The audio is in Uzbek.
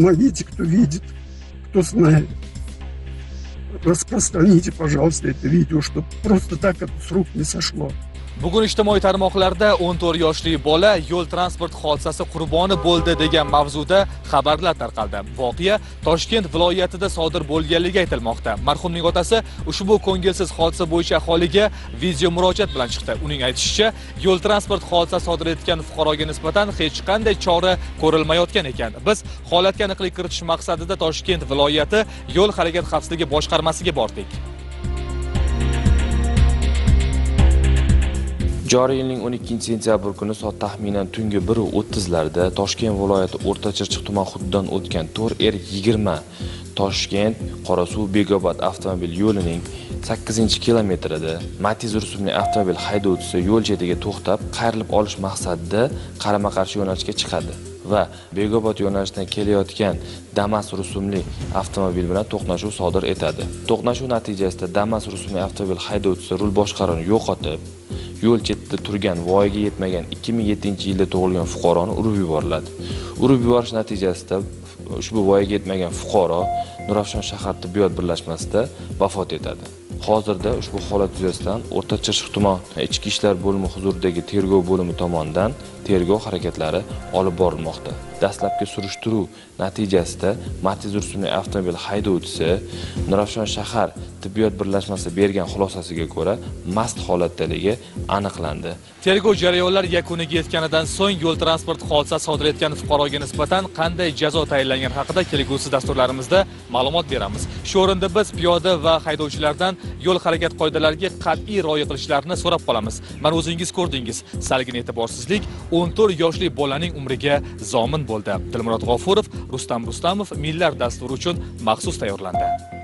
помогите, кто видит, кто знает. Распространите, пожалуйста, это видео, чтобы просто так это с рук не сошло. Bugun ijtimoiy tarmoqlarda 14 yoshli bola yo'l transport hodisasi qurboni bo'ldi degan mavzuda xabarlar tarqaldi. Voqea toshkent viloyatida sodir bo'lganligi aytilmoqda. Marhumning otasi ushbu ko'ngilsiz hodisa bo'yicha aholiga video murojaat bilan chiqdi. Uning aytishicha yo'l transport hodisasi sodir etgan fuqaroga nisbatan hech qanday chora ko'rilmayotgan ekan. Biz holatga aniqlik kiritish maqsadida toshkent viloyati yo'l harakat xavfsizligi boshqarmasiga bordik. Joriy yilning 12 sentyabr kuni soat taxminan tungi 1:30 larda toshkent viloyati o'rta chirchiq tuman hududidan o'tgan 4 er 20 toshkent qorasuv begobod avtomobil yo'lining 8 kilometrida matiz rusumli avtomobil haydovchisi yo'l chetiga to'xtab qayrilib olish maqsadida qarama qarshi yo'nalishga chiqadi va Begobod yo'nalishidan kelayotgan Damas rusumli avtomobil bilan to'qnashuv sodir etadi. To'qnashuv natijasida Damas rusumli avtomobil haydovchisi rul boshqaruvini yo'qotib, yo'l chetida turgan voyaga yetmagan 2007 yilda tug'ilgan fuqaroni urib yuboriladi. Urib yuborish natijasida ushbu voyaga yetmagan fuqaro Nurafshon shahar tibbiyot birlashmasida vafot etadi. Hozirda ushbu holat yuzasidan O'rta Chirchiq tuman ichki ishlar bo'limi huzuridagi tergov bo'limi tomonidan tergov harakatlari olib borilmoqda. Dastlabki surishtiruv natijasida Matiz rusumli avtomobil haydovchisi Nurafshon shahar tibbiyot birlashmasi bergan xulosasiga ko'ra mast holatdaligi aniqlandi. tergov jarayonlari yakuniga yetganidan so'ng yo'l transport hodisasi sodir etgan fuqaroga nisbatan qanday jazo tayinlangani haqida kelgusi dasturlarimizda ma'lumot beramiz. Shu o'rinda biz piyoda va haydovchilardan yo'l harakat qoidalariga qat'iy rioya qilishlarini so'rab qolamiz. Mana o'zingiz ko'rdingiz salgina e'tiborsizlik 14 yoshli bolaning umriga zomin bo'ldi. Dilmurod g'ofurov rustam rustamov millar dasturi uchun maxsus tayyorlandi.